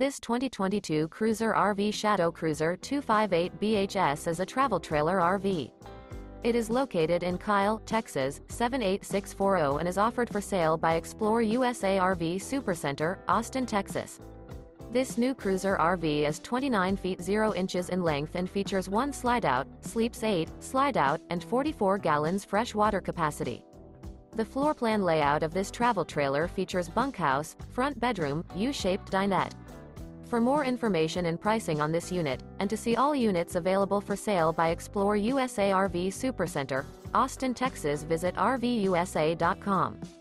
This 2022 Cruiser RV Shadow Cruiser 258 BHS is a travel trailer RV. It is located in Kyle, Texas, 78640 and is offered for sale by Explore USA RV Supercenter, Austin, Texas. This new cruiser RV is 29 feet 0 inches in length and features one slide-out, sleeps 8, slide-out, and 44 gallons fresh water capacity. The floor plan layout of this travel trailer features bunkhouse, front bedroom, U-shaped dinette. For more information and pricing on this unit, and to see all units available for sale by Explore USA RV Supercenter, Austin, Texas visit RVUSA.com.